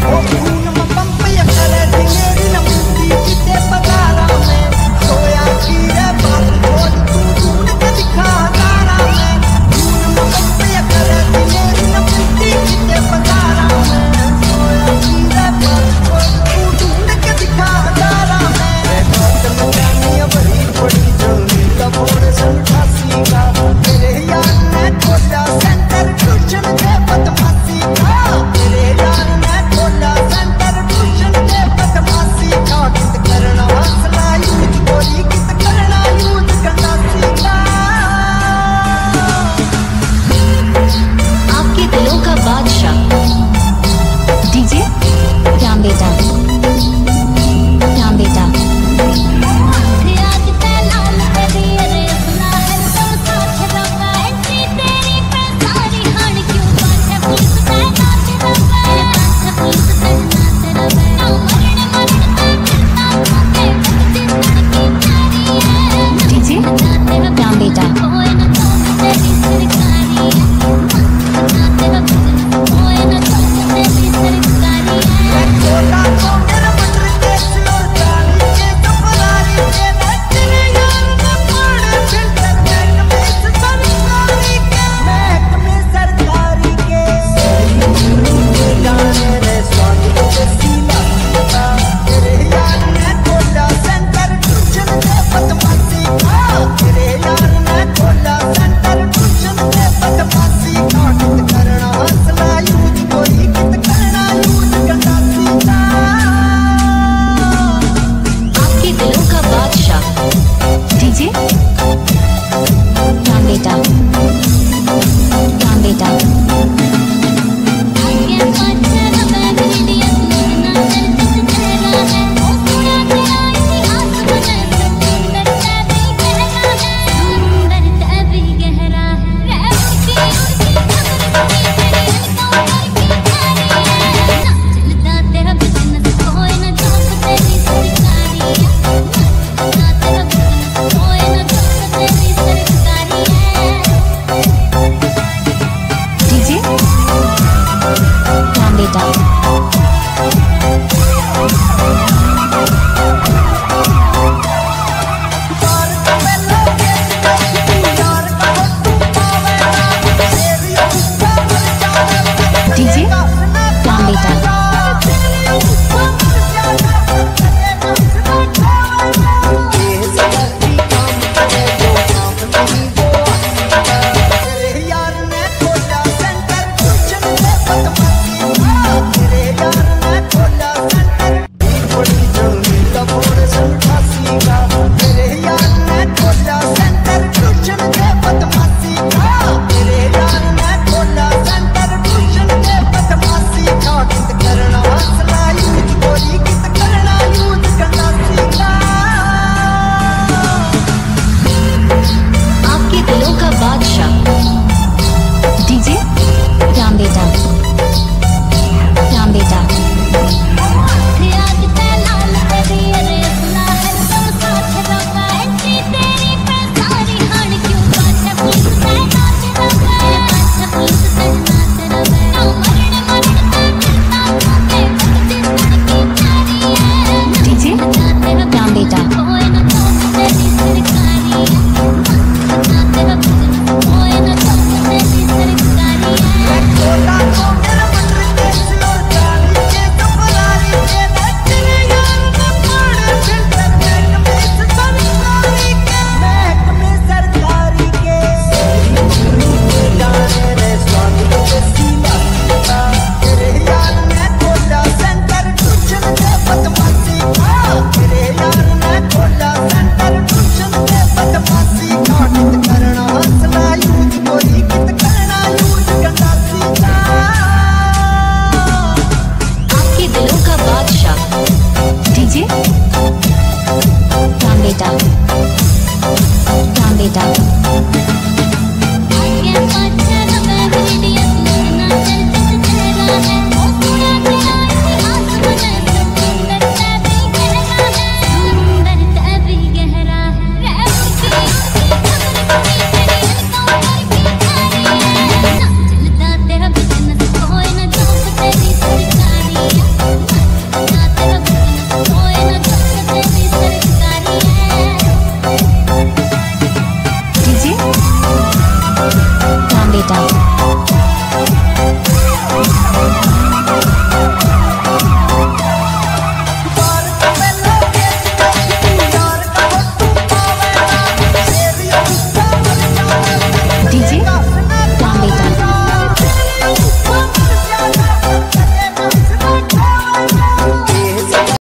Oh, data. Thank you. Chao.